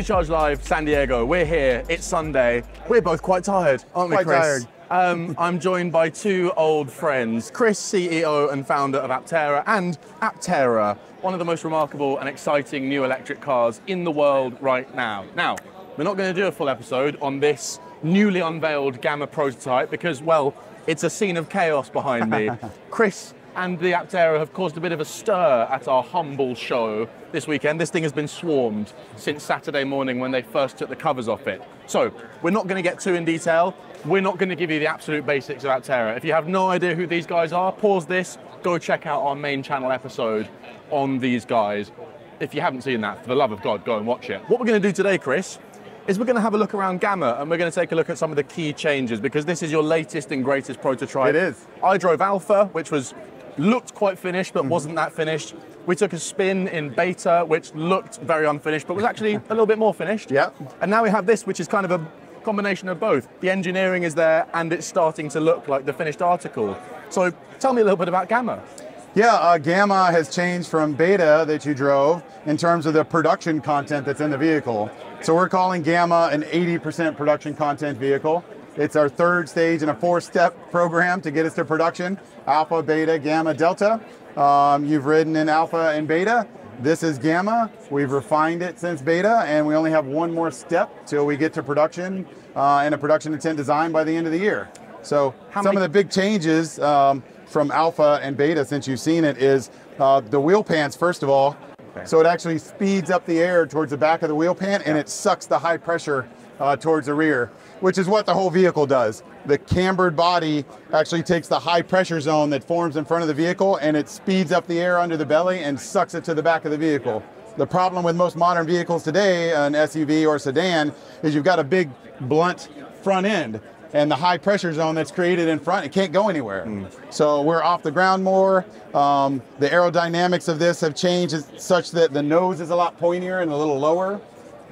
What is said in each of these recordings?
Fully Charged Live, San Diego. We're here. It's Sunday. We're both quite tired, aren't we, Chris? tired. Um, I'm joined by two old friends, Chris, CEO and founder of Aptera, and Aptera, one of the most remarkable and exciting new electric cars in the world right now. Now, we're not going to do a full episode on this newly unveiled Gamma prototype because, well, it's a scene of chaos behind me. Chris and the Aptera have caused a bit of a stir at our humble show this weekend. This thing has been swarmed since Saturday morning when they first took the covers off it. So, we're not going to get too in detail. We're not going to give you the absolute basics of Aptera. If you have no idea who these guys are, pause this, go check out our main channel episode on these guys. If you haven't seen that, for the love of God, go and watch it. What we're going to do today, Chris, is we're going to have a look around Gamma and we're going to take a look at some of the key changes because this is your latest and greatest prototype. It is. I drove Alpha, which was looked quite finished but wasn't that finished. We took a spin in Beta, which looked very unfinished but was actually a little bit more finished. Yeah. And now we have this, which is kind of a combination of both. The engineering is there and it's starting to look like the finished article. So tell me a little bit about Gamma. Yeah, uh, Gamma has changed from beta that you drove in terms of the production content that's in the vehicle. So we're calling Gamma an 80% production content vehicle. It's our third stage in a four-step program to get us to production: Alpha, Beta, Gamma, Delta. Um, you've ridden in Alpha and Beta. This is Gamma. We've refined it since Beta, and we only have one more step till we get to production uh, and a production intent design by the end of the year. So How some many- of the big changes um, from alpha and beta since you've seen it is uh, the wheel pants first of all so it actually speeds up the air towards the back of the wheel pan and it sucks the high pressure uh, towards the rear which is what the whole vehicle does the cambered body actually takes the high pressure zone that forms in front of the vehicle and it speeds up the air under the belly and sucks it to the back of the vehicle the problem with most modern vehicles today an suv or sedan is you've got a big blunt front end and the high pressure zone that's created in front, it can't go anywhere. So we're off the ground more. Um, the aerodynamics of this have changed such that the nose is a lot pointier and a little lower.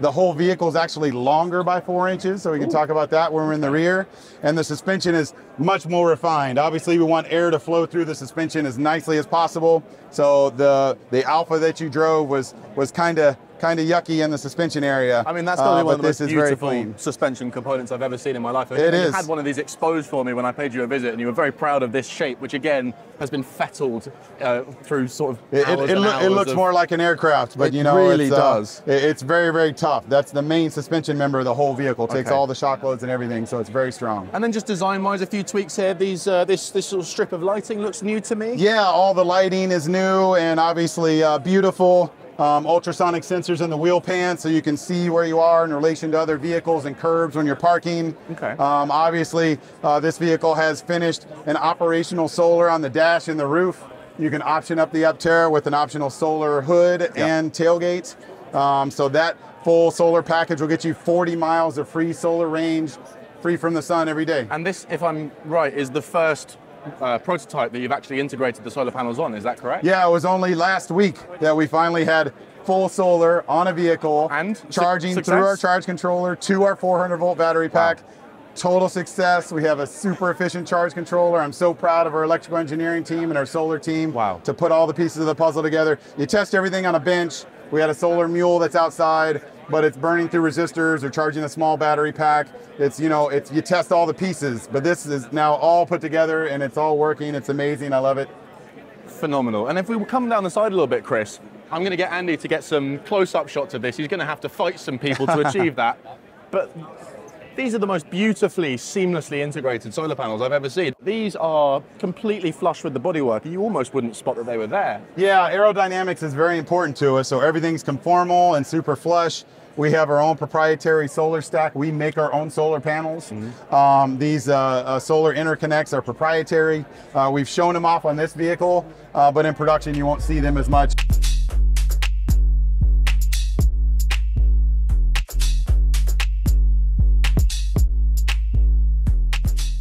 The whole vehicle is actually longer by four inches, so we can talk about that when we're in the rear. And the suspension is much more refined. Obviously, we want air to flow through the suspension as nicely as possible. So the the Alpha that you drove was was kind of kind of yucky in the suspension area. I mean, that's probably Uh, one of the this most is beautiful suspension components I've ever seen in my life. It you is. had one of these exposed for me when I paid you a visit, and you were very proud of this shape, which again has been fettled uh, through sort of It, it, it, and loo- it looks of- more like an aircraft, but It you know, really it's, uh, does. it- it's very, very tough. That's the main suspension member of the whole vehicle. Takes Okay. all the shock loads and everything, so it's very strong. And then just design-wise, a few tweaks here. These uh, this this sort of strip of lighting looks new to me. Yeah, all the lighting is new and obviously uh, beautiful. Um, ultrasonic sensors in the wheel pan, so you can see where you are in relation to other vehicles and curbs when you're parking. Okay. Um, obviously, uh, this vehicle has finished an operational solar on the dash and the roof. You can option up the Aptera with an optional solar hood and tailgate. Um, so that full solar package will get you 40 miles of free solar range, free from the sun every day. And this, if I'm right, is the first uh, prototype that you've actually integrated the solar panels on. Is that correct? Yeah, it was only last week that we finally had full solar on a vehicle And charging success? through our charge controller to our 400 volt battery pack. Total success. We have a super efficient charge controller. I'm so proud of our electrical engineering team and our solar team Wow. to put all the pieces of the puzzle together. You test everything on a bench. We had a solar mule that's outside, but it's burning through resistors or charging a small battery pack. It's you know, it's you test all the pieces, but this is now all put together and it's all working. It's amazing. I love it. Phenomenal. And if we come down the side a little bit, Chris, I'm going to get Andy to get some close-up shots of this. He's going to have to fight some people to achieve that. But these are the most beautifully, seamlessly integrated solar panels I've ever seen. These are completely flush with the bodywork. You almost wouldn't spot that they were there. Yeah, aerodynamics is very important to us. So everything's conformal and super flush. We have our own proprietary solar stack. We make our own solar panels. Um, these uh, uh, solar interconnects are proprietary. Uh, we've shown them off on this vehicle, uh, but in production you won't see them as much.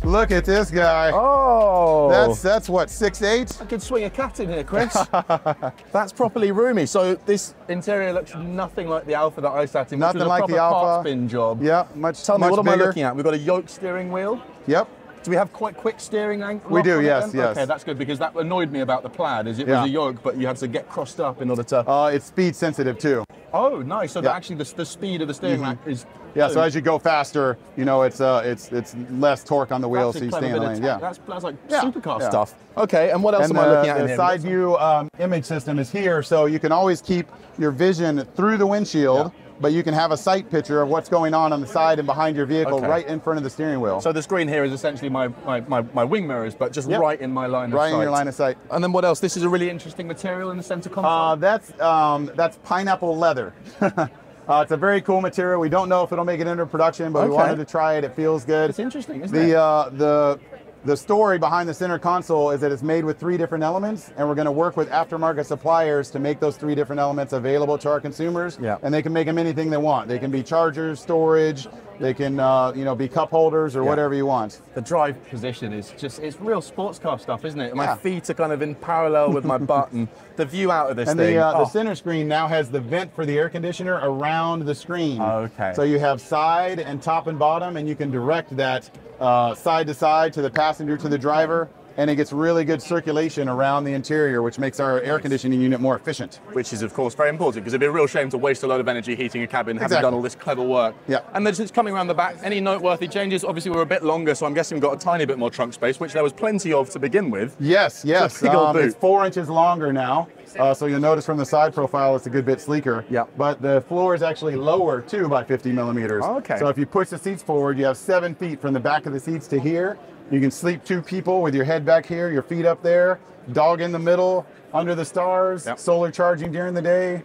Look at this guy. Oh, That's that's what six eight. I could swing a cat in here, Chris. That's properly roomy. So this interior looks nothing like the Alpha that I sat in. Nothing which was a like the part Alpha. spin job. Yeah, much Tell me, much what am. I looking at? We've got a yoke steering wheel. Yep. Do we have quite quick steering angle? We do, yes, then? yes. Okay, that's good because that annoyed me about the plaid. Is it Yeah. was a yoke, but you had to get crossed up in order to. Uh, it's speed sensitive too. oh, nice. So Yeah. actually the, the speed of the steering rack is. Yeah, so as you go faster, you know, it's uh, it's it's less torque on the wheels, That's so you stay in the lane. Yeah. That's, that's like Yeah, supercar yeah. stuff. Okay, and what else and am I looking at the side view um, image system is here, so you can always keep your vision through the windshield, Yeah. But you can have a sight picture of what's going on on the side and behind your vehicle, Okay. right in front of the steering wheel. So the screen here is essentially my, my, my, my wing mirrors, but just Yep. right in my line of right sight. in your line of sight. And then what else? This is a really interesting material in the center console. Uh, that's um, that's pineapple leather. uh, it's a very cool material. We don't know if it'll make it into production, but we wanted to try it. It feels good. it's interesting, isn't it? The uh, the the story behind the center console is that it's made with three different elements, and we're going to work with aftermarket suppliers to make those three different elements available to our consumers. Yeah. And they can make them anything they want. They can be chargers, storage. They can uh, you know be cup holders or Yeah. whatever you want. the drive position is just it's real sports car stuff isn't it my Yeah. feet are kind of in parallel with my butt and the view out of this And thing the, uh, oh, the center screen now has the vent for the air conditioner around the screen. Okay. So you have side and top and bottom, and you can direct that uh, side to side to the passenger to the driver, and it gets really good circulation around the interior, which makes our air conditioning unit more efficient. which is of course very important because it'd be a real shame to waste a lot of energy heating a cabin having Exactly. done all this clever work Yeah. and then just coming around the back any noteworthy changes obviously we're a bit longer so i'm guessing we've got a tiny bit more trunk space which there was plenty of to begin with Yes, yes. big Um, it's four inches longer now. Uh, so you'll notice from the side profile it's a good bit sleeker. Yeah. But the floor is actually lower too by 50 millimeters. Okay. So if you push the seats forward, you have seven feet from the back of the seats to here. You can sleep two people with your head back here, your feet up there, dog in the middle, under the stars, Yep. solar charging during the day.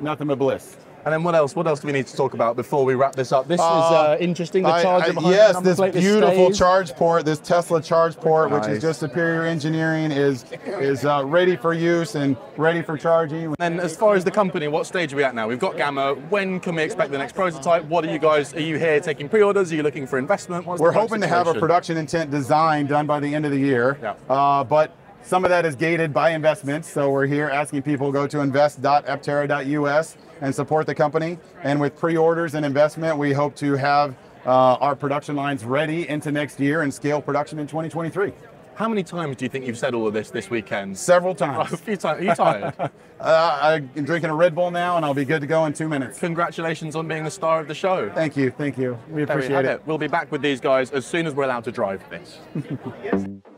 Nothing but bliss. And then what else what else do we need to talk about before we wrap this up this is Uh, uh, interesting the charger behind yes, this plate, beautiful stays. charge port, this Tesla charge port, which is just superior engineering, is is uh, ready for use and ready for charging. And as far as the company, what stage are we at now? We've got Gamma. When can we expect the next prototype? What are you guys? Are you here taking pre-orders? Are you looking for investment? What's We're hoping to have a production intent design done by the end of the year. Yeah. Uh, but some of that is gated by investments. So we're here asking people to go to invest.aptera.us and support the company. And with pre-orders and investment, we hope to have uh, our production lines ready into next year and scale production in 2023. How many times do you think you've said all of this this weekend? Several times. a few times. Are you tired? Uh, I'm drinking a Red Bull now, and I'll be good to go in two minutes. Congratulations on being the star of the show. Thank you, thank you. We There we appreciate it. We'll be back with these guys as soon as we're allowed to drive this.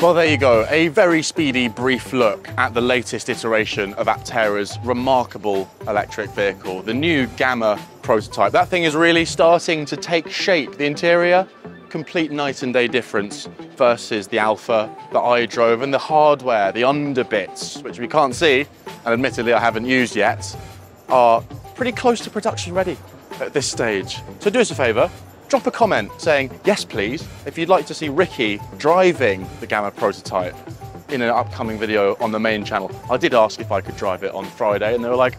Well, there you go. A very speedy, brief look at the latest iteration of Aptera's remarkable electric vehicle, the new Gamma prototype. That thing is really starting to take shape. The interior, complete night and day difference versus the Alpha that I drove, and the hardware, the underbits, which we can't see, and admittedly I haven't used yet, are pretty close to production ready at this stage. So do us a favour, drop a comment saying, yes please, if you'd like to see Ricky driving the Gamma prototype in an upcoming video on the main channel. I did ask if I could drive it on Friday and they were like,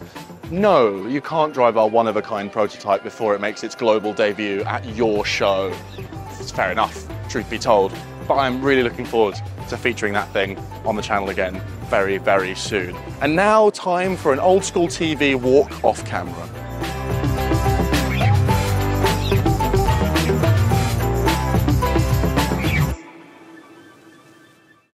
no, you can't drive our one-of-a-kind prototype before it makes its global debut at your show. It's fair enough, truth be told, but I'm really looking forward to featuring that thing on the channel again very, very soon. And now time for an old school TV walk off camera.